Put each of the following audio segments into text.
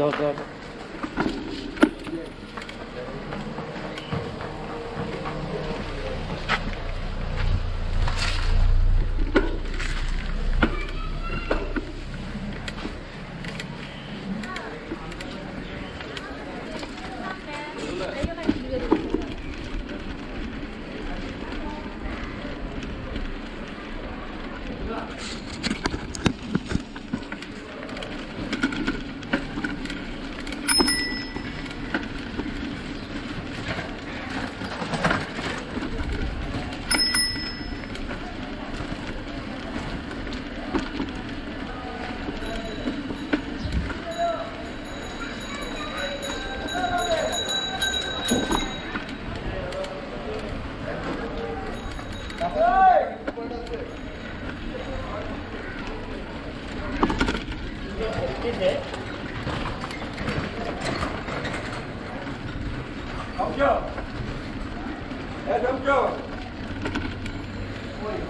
どうぞ。Come show. Hey, come show. Wait,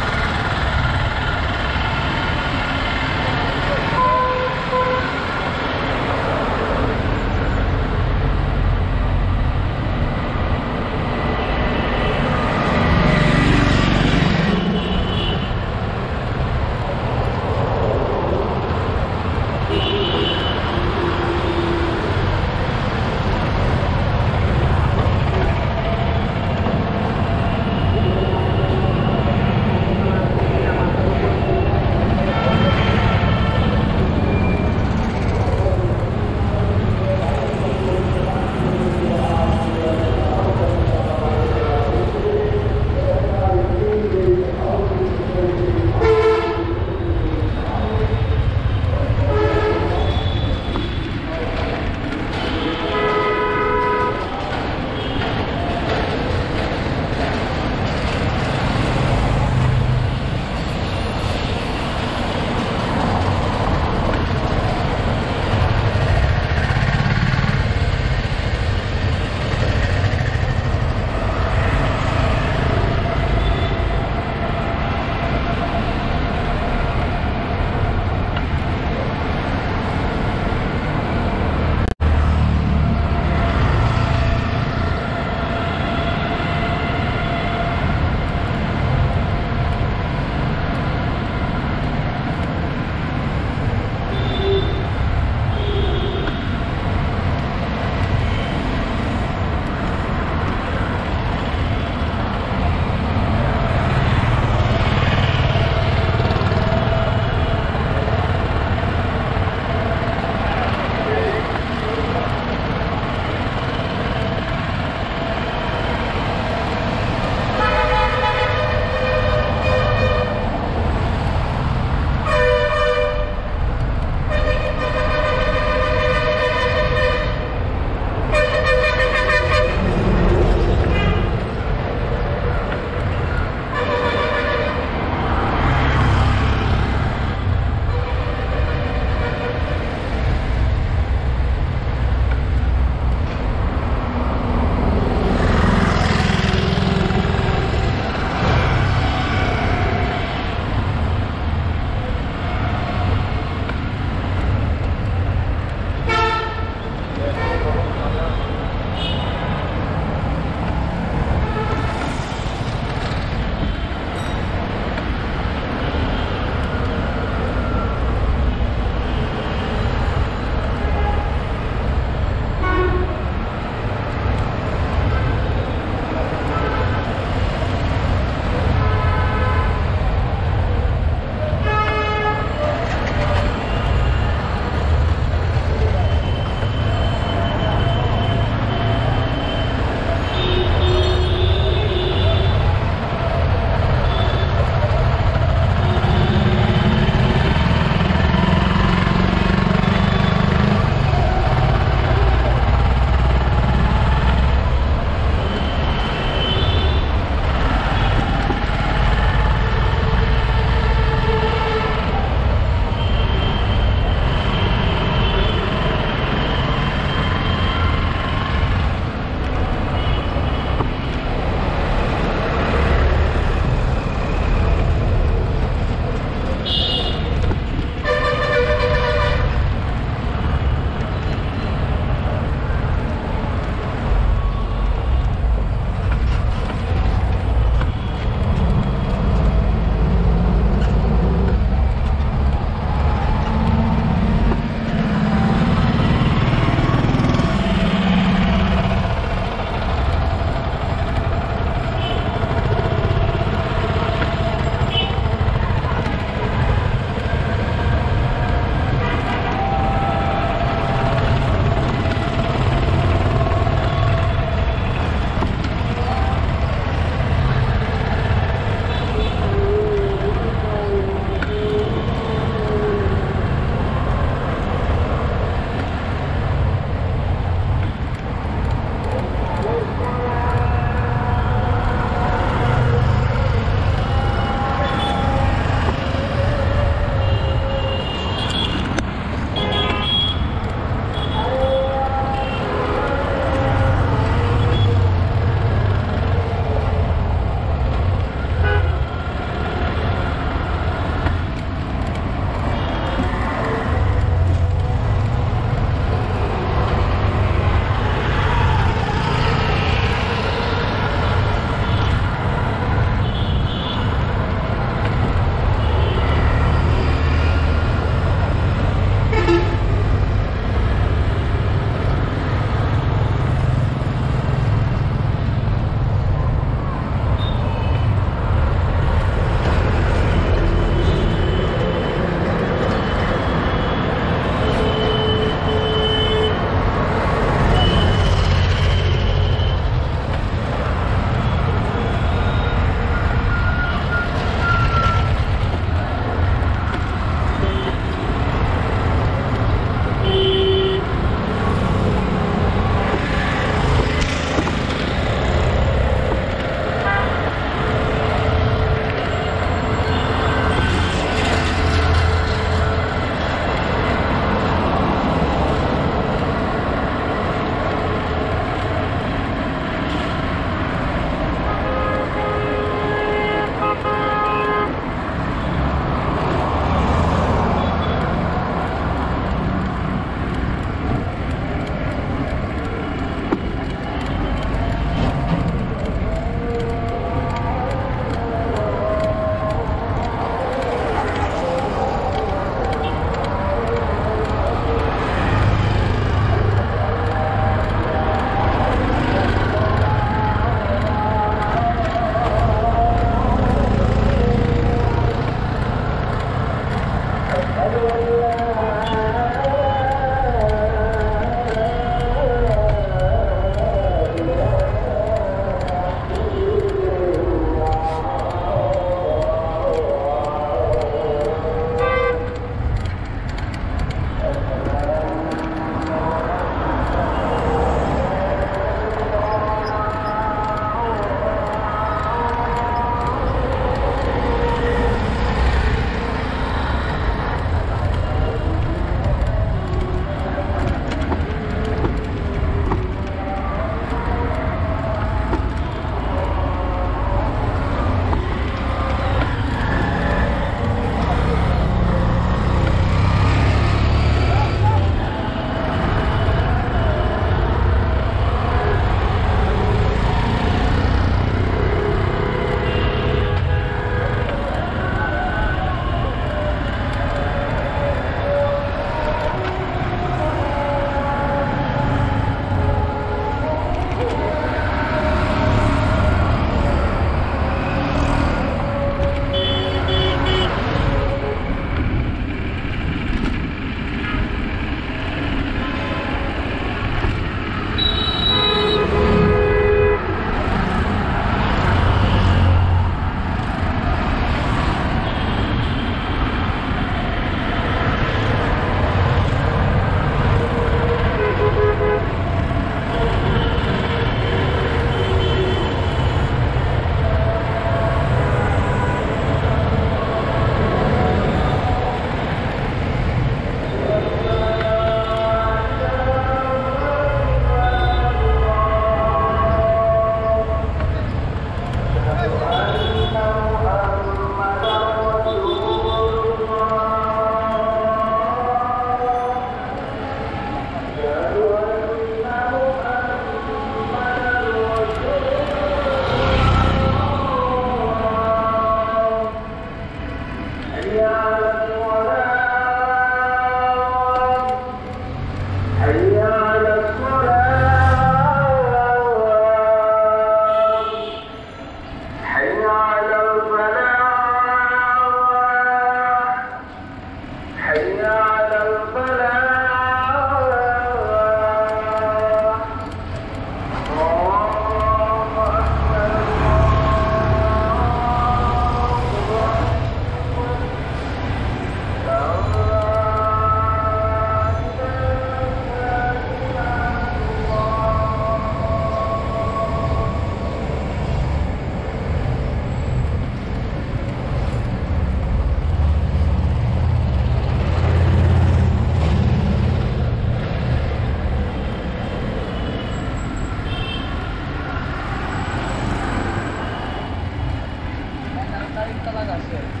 আছে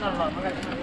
那老头在